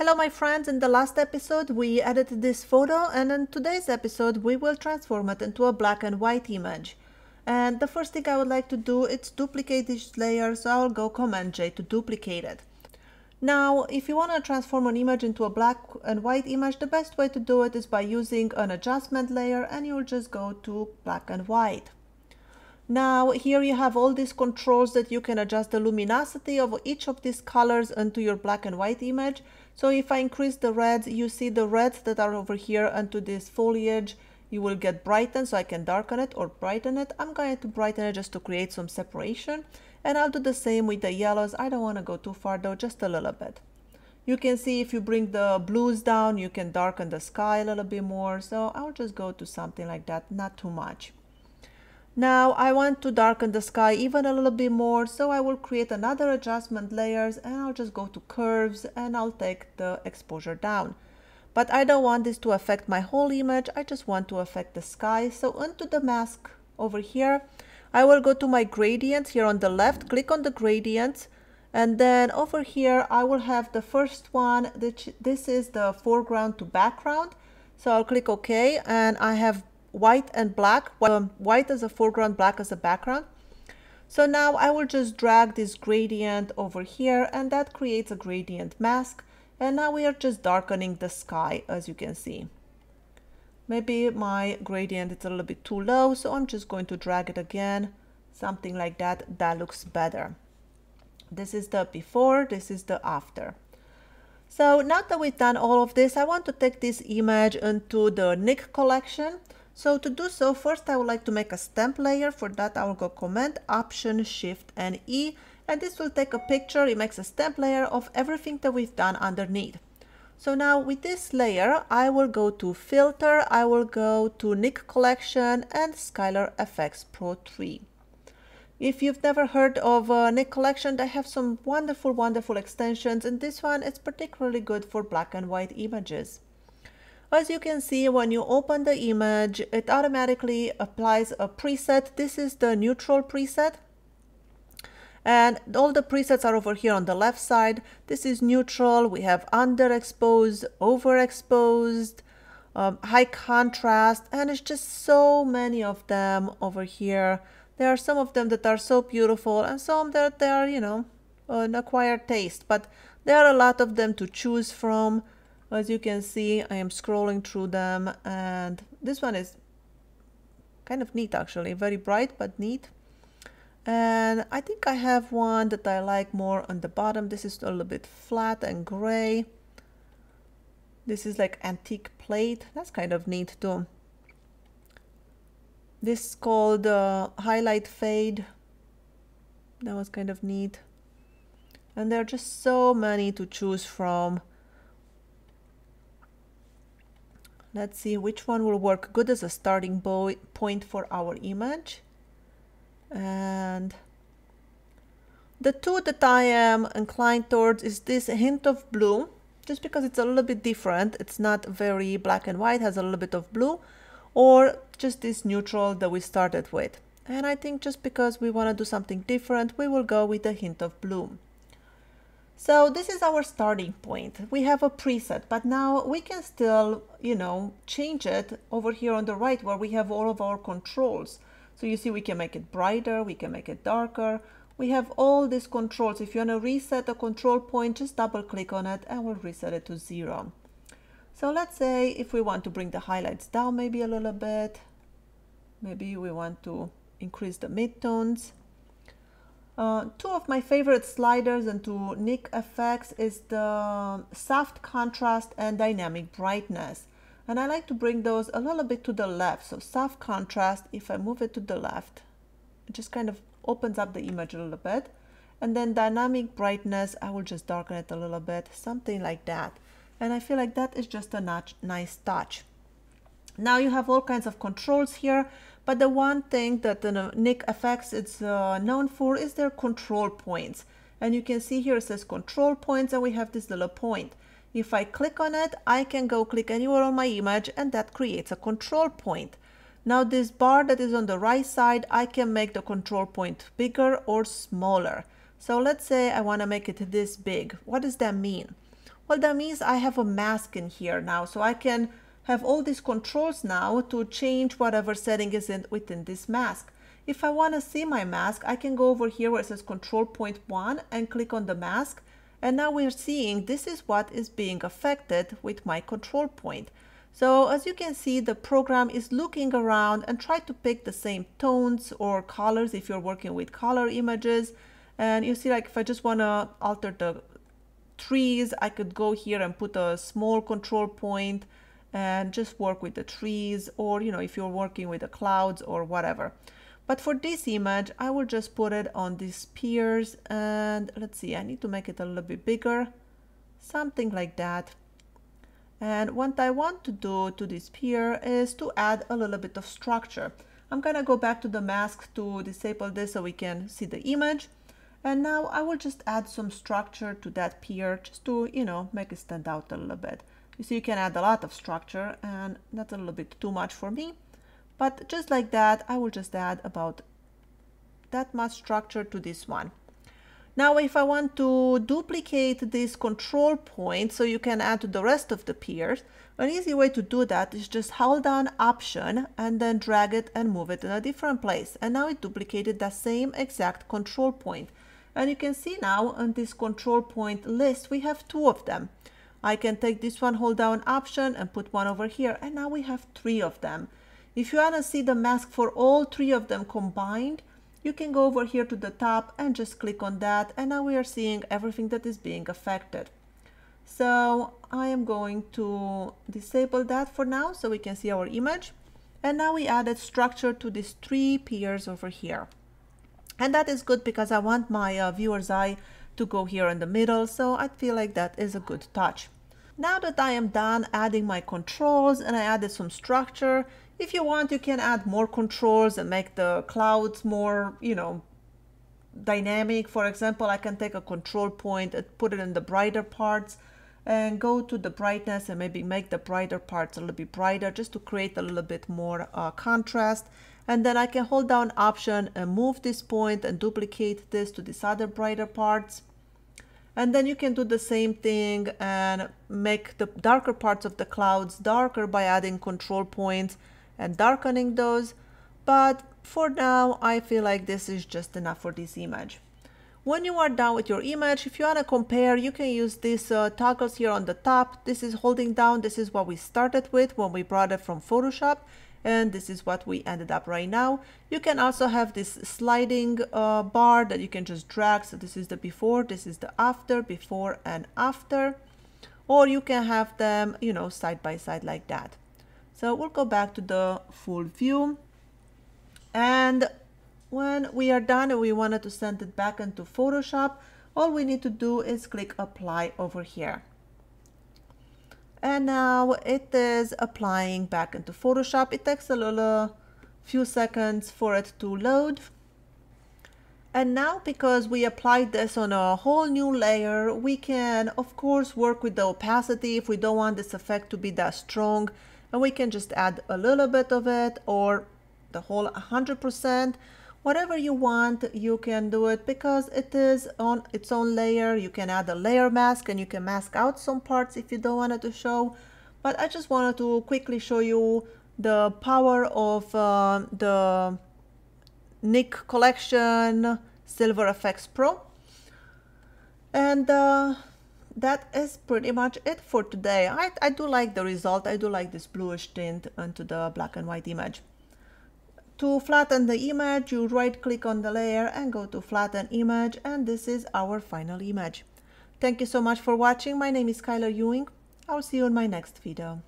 Hello my friends, in the last episode we edited this photo and in today's episode we will transform it into a black and white image. And the first thing I would like to do is duplicate this layer, so I'll go Command J to duplicate it. Now, if you want to transform an image into a black and white image, the best way to do it is by using an adjustment layer and you'll just go to black and white. Now here you have all these controls that you can adjust the luminosity of each of these colors into your black and white image. So if I increase the reds, you see the reds that are over here into this foliage, you will get brightened so I can darken it or brighten it. I'm going to brighten it just to create some separation. And I'll do the same with the yellows. I don't want to go too far though, just a little bit. You can see if you bring the blues down, you can darken the sky a little bit more. So I'll just go to something like that, not too much. Now I want to darken the sky even a little bit more, so I will create another adjustment layers and I'll just go to curves and I'll take the exposure down. But I don't want this to affect my whole image, I just want to affect the sky. So into the mask over here, I will go to my gradient here on the left, click on the gradient, and then over here I will have the first one, which this is the foreground to background. So I'll click OK and I have white and black, um, white as a foreground, black as a background. So now I will just drag this gradient over here and that creates a gradient mask. And now we are just darkening the sky as you can see. Maybe my gradient is a little bit too low, so I'm just going to drag it again, something like that. That looks better. This is the before, this is the after. So now that we've done all of this, I want to take this image into the Nik collection. So to do so, first I would like to make a stamp layer. For that, I will go Command, Option, Shift, and E. And this will take a picture. It makes a stamp layer of everything that we've done underneath. So now with this layer, I will go to Filter, I will go to Nik Collection and Silver Efex Pro 3. If you've never heard of uh, Nik Collection, they have some wonderful, wonderful extensions, and this one is particularly good for black and white images. As you can see, when you open the image, it automatically applies a preset. This is the neutral preset. And all the presets are over here on the left side. This is neutral. We have underexposed, overexposed, um, high contrast, and it's just so many of them over here. There are some of them that are so beautiful and some that they are, you know, an acquired taste, but there are a lot of them to choose from. As you can see, I am scrolling through them and this one is kind of neat actually, very bright but neat. And I think I have one that I like more on the bottom. This is a little bit flat and gray. This is like antique plate. That's kind of neat too. This is called uh, highlight fade. That was kind of neat. And there are just so many to choose from. Let's see which one will work good as a starting point for our image. And the two that I am inclined towards is this hint of blue, just because it's a little bit different. It's not very black and white, has a little bit of blue, or just this neutral that we started with. And I think just because we want to do something different, we will go with a hint of blue. So this is our starting point. We have a preset, but now we can still, you know, change it over here on the right where we have all of our controls. So you see we can make it brighter, we can make it darker. We have all these controls. If you want to reset a control point, just double click on it and we'll reset it to zero. So let's say if we want to bring the highlights down maybe a little bit, maybe we want to increase the midtones. Uh, two of my favorite sliders and into Nik Efex is the soft contrast and dynamic brightness. And I like to bring those a little bit to the left. So soft contrast, if I move it to the left, it just kind of opens up the image a little bit. And then dynamic brightness, I will just darken it a little bit, something like that. And I feel like that is just a nice touch. Now you have all kinds of controls here. But the one thing that the Nik Efex is uh, known for is their control points. And you can see here it says control points and we have this little point. If I click on it, I can go click anywhere on my image and that creates a control point. Now this bar that is on the right side, I can make the control point bigger or smaller. So let's say I want to make it this big. What does that mean? Well, that means I have a mask in here now, so I can have all these controls now to change whatever setting is in, within this mask. If I want to see my mask, I can go over here where it says control point one and click on the mask. And now we're seeing this is what is being affected with my control point. So as you can see, the program is looking around and try to pick the same tones or colors if you're working with color images. And you see like if I just want to alter the trees, I could go here and put a small control point and just work with the trees or, you know, if you're working with the clouds or whatever. But for this image, I will just put it on these piers and let's see, I need to make it a little bit bigger, something like that. And what I want to do to this pier is to add a little bit of structure. I'm gonna go back to the mask to disable this so we can see the image. And now I will just add some structure to that pier just to, you know, make it stand out a little bit. You see, you can add a lot of structure and that's a little bit too much for me. But just like that, I will just add about that much structure to this one. Now, if I want to duplicate this control point so you can add to the rest of the piers, an easy way to do that is just hold down option and then drag it and move it in a different place. And now it duplicated the same exact control point. And you can see now on this control point list, we have two of them. I can take this one, hold down option and put one over here. And now we have three of them. If you want to see the mask for all three of them combined, you can go over here to the top and just click on that. And now we are seeing everything that is being affected. So I am going to disable that for now so we can see our image. And now we added structure to these three piers over here. And that is good because I want my uh, viewer's eye to go here in the middle. So I feel like that is a good touch. Now that I am done adding my controls and I added some structure, if you want, you can add more controls and make the clouds more, you know, dynamic. For example, I can take a control point and put it in the brighter parts and go to the brightness and maybe make the brighter parts a little bit brighter just to create a little bit more uh, contrast. And then I can hold down option and move this point and duplicate this to these other brighter parts. And then you can do the same thing and make the darker parts of the clouds darker by adding control points and darkening those. But for now, I feel like this is just enough for this image. When you are done with your image, if you want to compare, you can use these uh, toggles here on the top. This is holding down. This is what we started with when we brought it from Photoshop. And this is what we ended up right now. You can also have this sliding uh, bar that you can just drag. So this is the before, this is the after, before and after. Or you can have them, you know, side by side like that. So we'll go back to the full view. And when we are done and we wanted to send it back into Photoshop, all we need to do is click apply over here. And now it is applying back into Photoshop. It takes a little uh, few seconds for it to load. And now because we applied this on a whole new layer, we can of course work with the opacity if we don't want this effect to be that strong and we can just add a little bit of it or the whole 100% whatever you want you can do it because it is on its own layer you can add a layer mask and you can mask out some parts if you don't want it to show but I just wanted to quickly show you the power of uh, the Nik collection Silver Efex Pro and uh, that is pretty much it for today. I, I do like the result. I do like this bluish tint onto the black and white image. To flatten the image, you right click on the layer and go to flatten image and this is our final image. Thank you so much for watching. My name is Skyler Ewing. I'll see you in my next video.